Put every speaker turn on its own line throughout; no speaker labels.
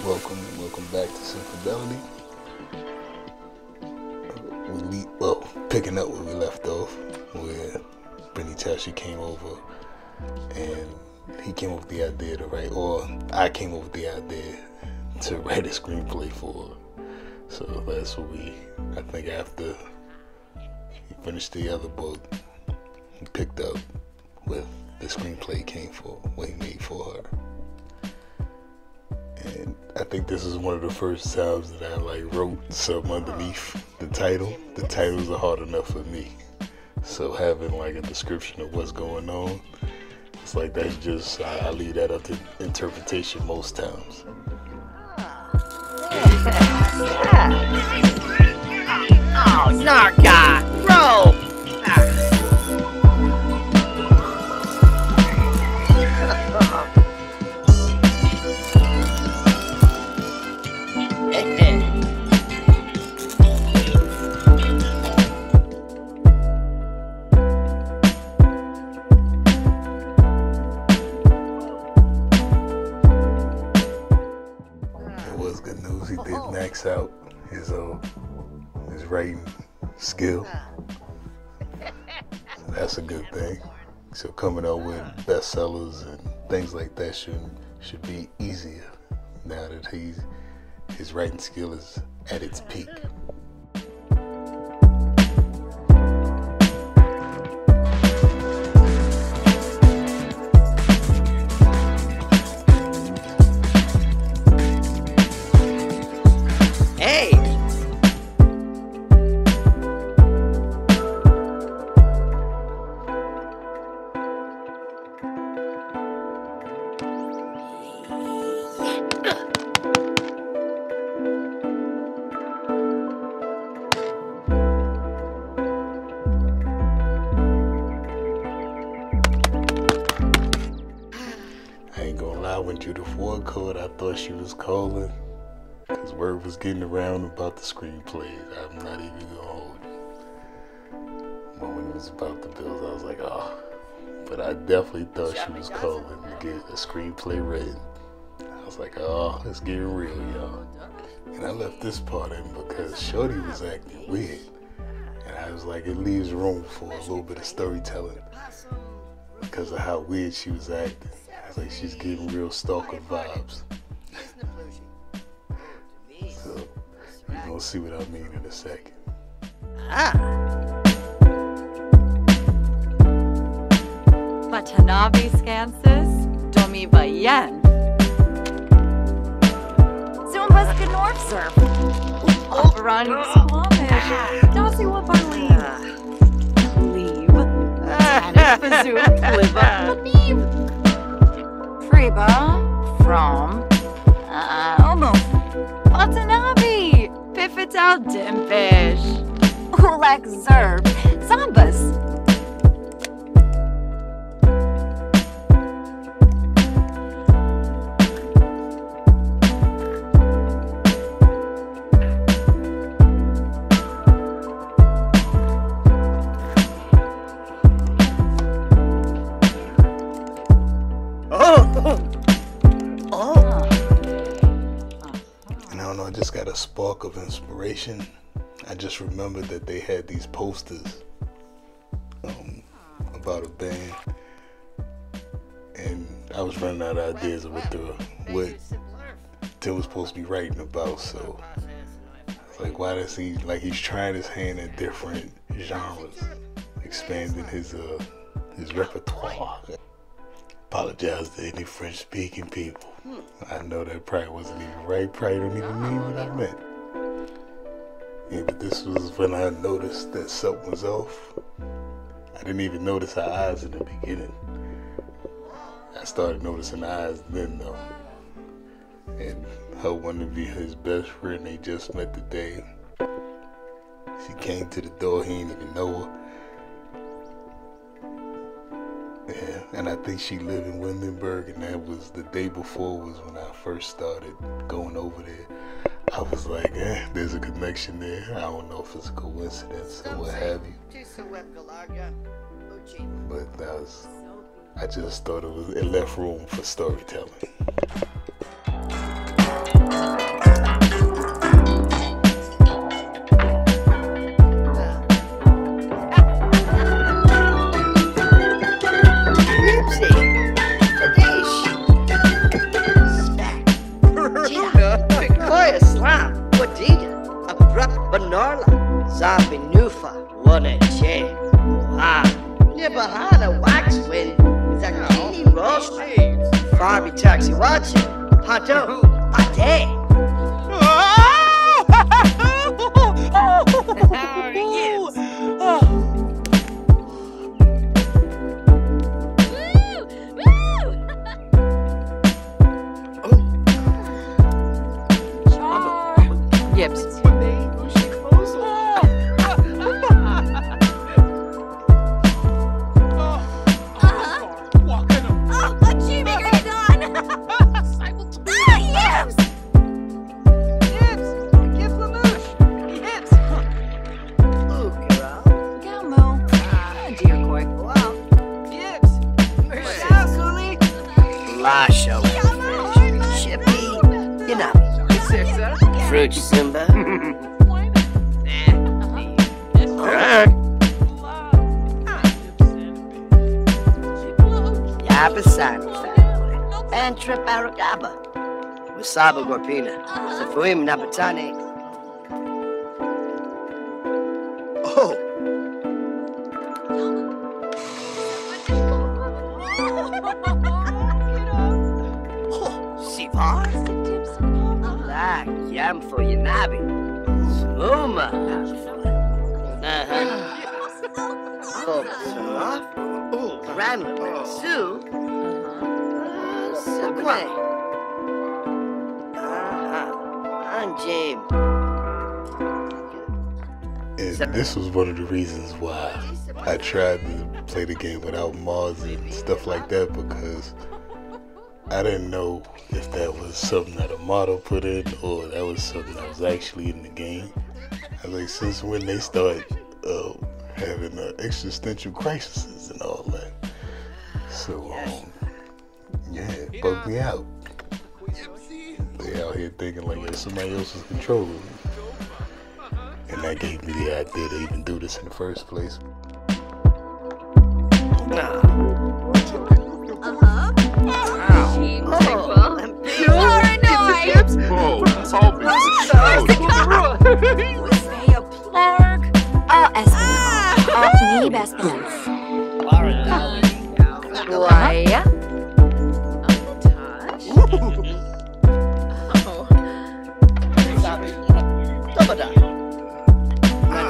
Welcome, welcome back to Simfidelity. We well, picking up where we left off, where Benny Tashi came over and he came up with the idea to write, or I came up with the idea to write a screenplay for. So that's what we, I think, after he finished the other book, he picked up with the screenplay came for, what he made for her. And I think this is one of the first times that I like wrote something underneath the title. The titles are hard enough for me. So having like a description of what's going on, it's like that's just I, I leave that up to interpretation most times.
Oh, Narca! Bro!
Skill. So that's a good thing. So coming out with bestsellers and things like that should should be easier now that he's his writing skill is at its peak. I thought she was calling. Cause word was getting around about the screenplays. I'm not even gonna hold you. But when it was about the bills, I was like, oh. But I definitely thought she was calling to get a screenplay written. I was like, oh, it's getting real, y'all. And I left this part in because Shorty was acting weird. And I was like, it leaves room for a little bit of storytelling because of how weird she was acting. I was like, she's giving real stalker vibes. So, you're gonna see what I mean in a second. Ah.
Watanabe Scansis, Domi Bayen. Zumbas Gnorfsurf. Running Squamish. Dossi Wabarli. Cleve. Tanif Bazook. Liva. Labib. Freba. From. Uh, Omo. Watanabe. Pifital Dimpish. Ulak Zerb. Zambas.
Just got a spark of inspiration. I just remembered that they had these posters um, about a band, and I was running out of ideas of what the what Tim was supposed to be writing about. So like, why does he like he's trying his hand at different genres, expanding his uh his repertoire. Apologize to any French speaking people. I know that probably wasn't even right. Probably don't even mean what I meant. Yeah, but this was when I noticed that something was off. I didn't even notice her eyes in the beginning. I started noticing eyes then though. And her wanting to be his best friend, they just met today. She came to the door, he didn't even know her. Yeah, and I think she lived in Windenburg, and that was the day before was when I first started going over there. I was like, eh, there's a connection there. I don't know if it's a coincidence or what have you, but that was. I just thought it was it left room for storytelling.
Farby Taxi Watch, Hato, Ate.
Yips.
Yapasani family. And Trip Aragaba. Wasaba Gorpina. Safuim Napatani. Oh. Oh, Sivar. Black yam for Yanabi. Smuma. Uh-huh. Kobasoff. Ooh, Randall. Sue. Subway. Uh-huh. And James.
And this was one of the reasons why I tried to play the game without mods and stuff like that because I didn't know if that was something that a model put in or that was something that was actually in the game. I was like, since when they start uh, having uh, existential crises and all that. So, um, yeah, it bugged me out. They out here thinking like it's somebody else's controlling me. And that gave me the idea to even do this in the first place.
Oh, and
Paranoid!
Whoa, Toby.
Say a plurk.
Uh, Espinal. Uh, Neeb Espinal.
Why?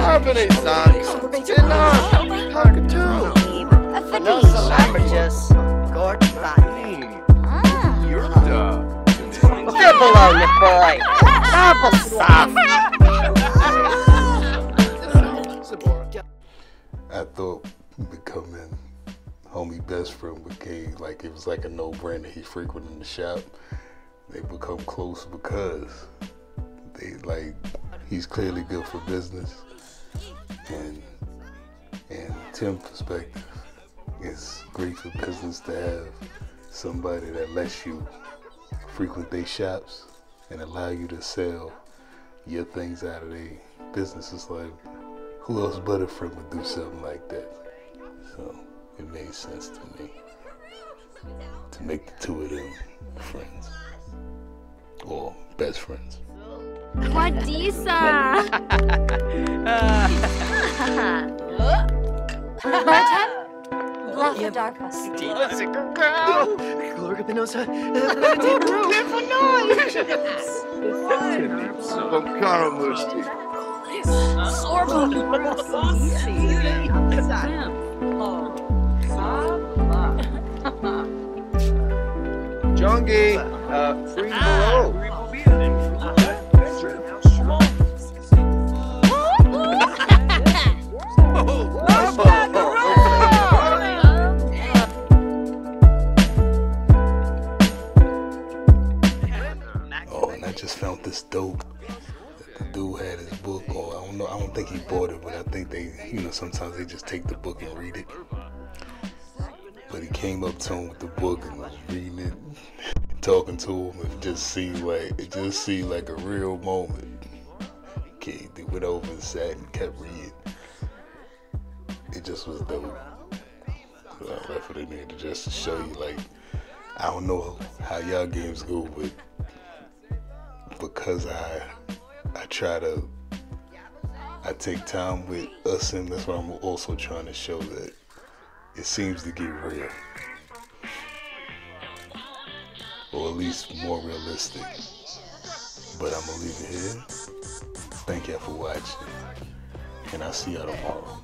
Happening, son. Enough. Cockatoo.
No sandwiches. Gort fine.
You're dumb.
Step below you, boy. Applesauce.
I thought becoming homie best friend became like it was like a no brainer. He frequenting the shop. They become close because they like he's clearly good for business. And and Tim's perspective, it's great for business to have somebody that lets you frequent their shops and allow you to sell your things out of their business. It's like who else but a friend would do something like that? So it made sense to me to make the two of them friends. Or best friends.
Wadisa!
Left of darkness.
Sponkano Musti. Jungie, uh, free below.
Oh, and I just found this dope. The dude had his book, or I don't know. I don't think he bought it, but I think they, you know, sometimes they just take the book and read it. But he came up to him with the book and was reading it, talking to him. It just seemed like it just seemed like a real moment. Okay, they went over and sat and kept reading. It just was dope. I left it in there to just show you, like, I don't know how y'all games go, but because I I try to I take time with us, and that's why I'm also trying to show that it seems to get real, or at least more realistic. But I'm gonna leave it here. Thank y'all for watching, and I'll see y'all tomorrow.